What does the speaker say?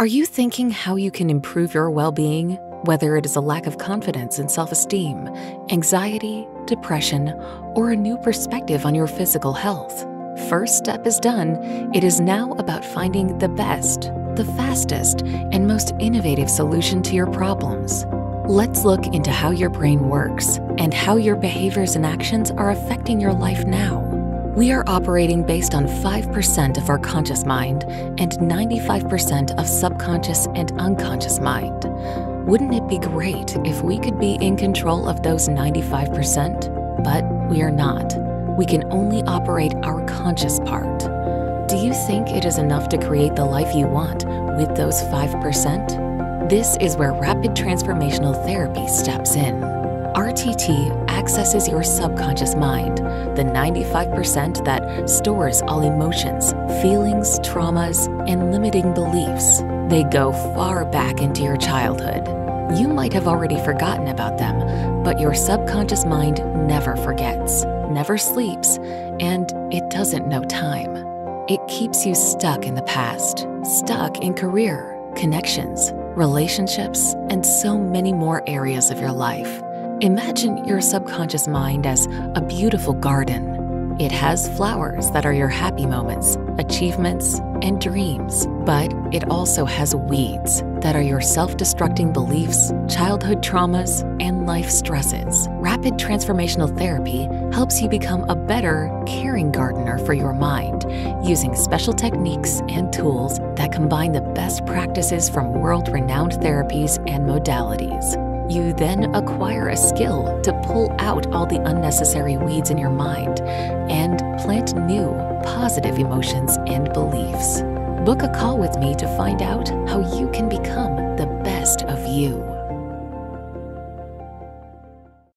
Are you thinking how you can improve your well being, whether it is a lack of confidence and self esteem, anxiety, depression, or a new perspective on your physical health? First step is done. It is now about finding the best, the fastest, and most innovative solution to your problems. Let's look into how your brain works and how your behaviors and actions are affecting your life now. We are operating based on 5% of our conscious mind and 95% of subconscious and unconscious mind. Wouldn't it be great if we could be in control of those 95%? But we are not. We can only operate our conscious part. Do you think it is enough to create the life you want with those 5%? This is where rapid transformational therapy steps in. RTT accesses your subconscious mind, the 95% that stores all emotions, feelings, traumas, and limiting beliefs. They go far back into your childhood. You might have already forgotten about them, but your subconscious mind never forgets, never sleeps, and it doesn't know time. It keeps you stuck in the past, stuck in career, connections, relationships, and so many more areas of your life. Imagine your subconscious mind as a beautiful garden. It has flowers that are your happy moments, achievements, and dreams, but it also has weeds that are your self destructing beliefs, childhood traumas, and life stresses. Rapid transformational therapy helps you become a better, caring gardener for your mind using special techniques and tools that combine the best practices from world renowned therapies and modalities. You then acquire a skill to pull out all the unnecessary weeds in your mind and plant new, positive emotions and beliefs. Book a call with me to find out how you can become the best of you.